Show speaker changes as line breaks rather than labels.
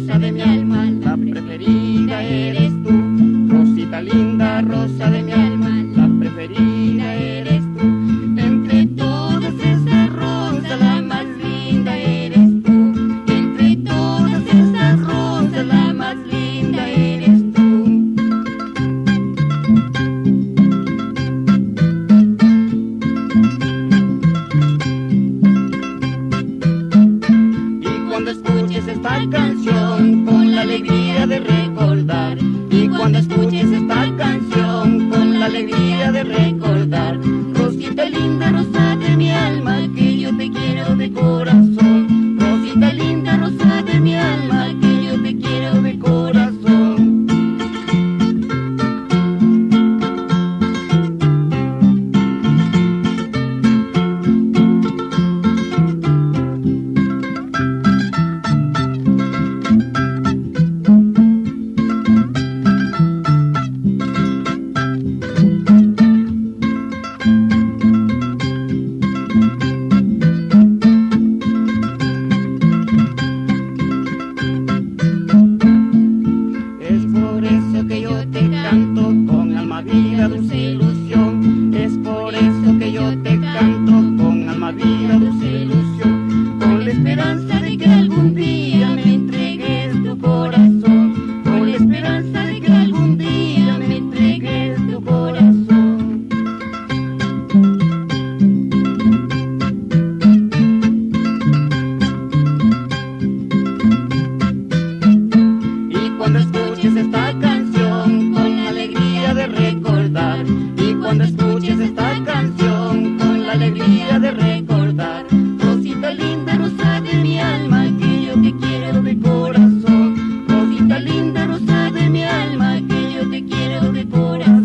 rosa de mi alma, la preferida eres tú. Rosita linda, rosa de mi alma, la preferida eres tú. Entre todas esas rosas, la más linda eres tú. Entre todas esas rosas, la más linda eres tú. Y cuando escuches esta canción, mi alma que yo te quiero de corazón. alegría de recordar. Rosita linda, rosa de mi alma, que yo te quiero de corazón. Rosita linda, rosa de mi alma, que yo te quiero de corazón.